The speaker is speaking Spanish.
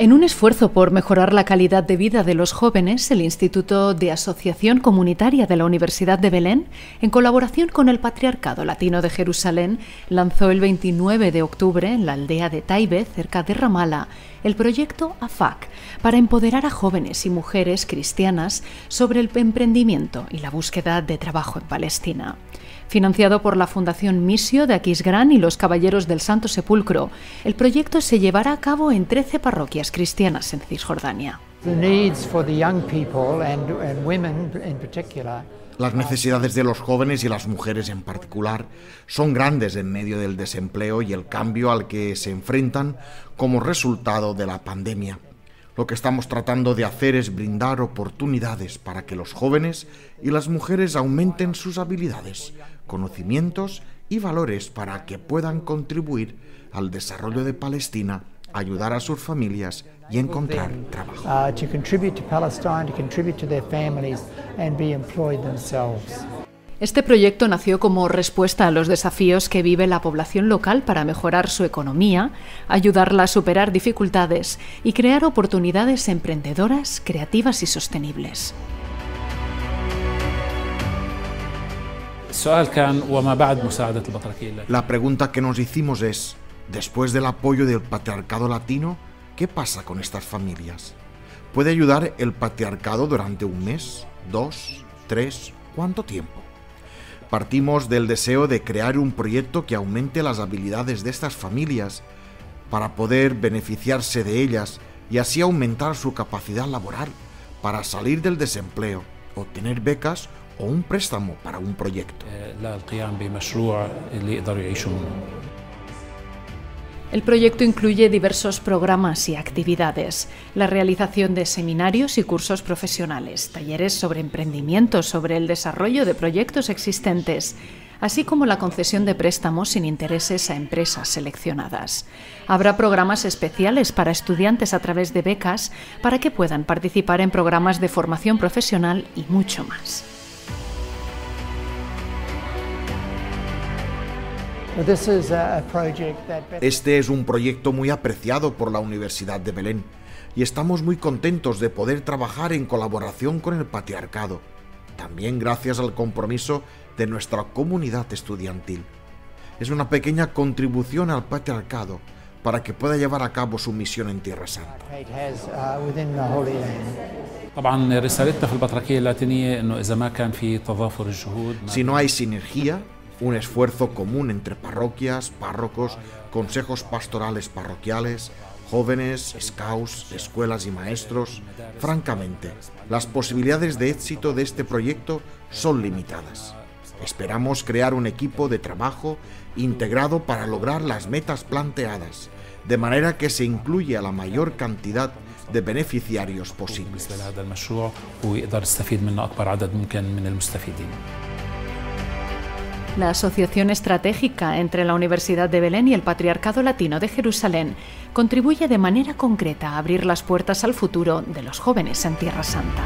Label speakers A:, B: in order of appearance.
A: En un esfuerzo por mejorar la calidad de vida de los jóvenes, el Instituto de Asociación Comunitaria de la Universidad de Belén, en colaboración con el Patriarcado Latino de Jerusalén, lanzó el 29 de octubre en la aldea de Taibe, cerca de Ramala, el proyecto AFAC para empoderar a jóvenes y mujeres cristianas sobre el emprendimiento y la búsqueda de trabajo en Palestina financiado por la Fundación Misio de Aquisgrán y los Caballeros del Santo Sepulcro. El proyecto se llevará a cabo en 13 parroquias cristianas en Cisjordania.
B: Las necesidades de los jóvenes y las mujeres en particular son grandes en medio del desempleo y el cambio al que se enfrentan como resultado de la pandemia. Lo que estamos tratando de hacer es brindar oportunidades para que los jóvenes y las mujeres aumenten sus habilidades, conocimientos y valores para que puedan contribuir al desarrollo de Palestina, ayudar a sus familias y encontrar trabajo.
A: Este proyecto nació como respuesta a los desafíos que vive la población local para mejorar su economía, ayudarla a superar dificultades y crear oportunidades emprendedoras, creativas y sostenibles.
B: La pregunta que nos hicimos es, después del apoyo del patriarcado latino, ¿qué pasa con estas familias? ¿Puede ayudar el patriarcado durante un mes, dos, tres, cuánto tiempo? Partimos del deseo de crear un proyecto que aumente las habilidades de estas familias para poder beneficiarse de ellas y así aumentar su capacidad laboral para salir del desempleo, obtener becas o un préstamo para un proyecto.
A: El proyecto incluye diversos programas y actividades, la realización de seminarios y cursos profesionales, talleres sobre emprendimiento, sobre el desarrollo de proyectos existentes, así como la concesión de préstamos sin intereses a empresas seleccionadas. Habrá programas especiales para estudiantes a través de becas para que puedan participar en programas de formación profesional y mucho más.
B: Este es un proyecto muy apreciado por la Universidad de Belén y estamos muy contentos de poder trabajar en colaboración con el patriarcado, también gracias al compromiso de nuestra comunidad estudiantil. Es una pequeña contribución al patriarcado para que pueda llevar a cabo su misión en Tierra Santa. Si no hay sinergia, un esfuerzo común entre parroquias, párrocos, consejos pastorales parroquiales, jóvenes, scouts, escuelas y maestros. Francamente, las posibilidades de éxito de este proyecto son limitadas. Esperamos crear un equipo de trabajo integrado para lograr las metas planteadas, de manera que se incluya la mayor cantidad de beneficiarios posibles.
A: La asociación estratégica entre la Universidad de Belén y el Patriarcado Latino de Jerusalén contribuye de manera concreta a abrir las puertas al futuro de los jóvenes en Tierra Santa.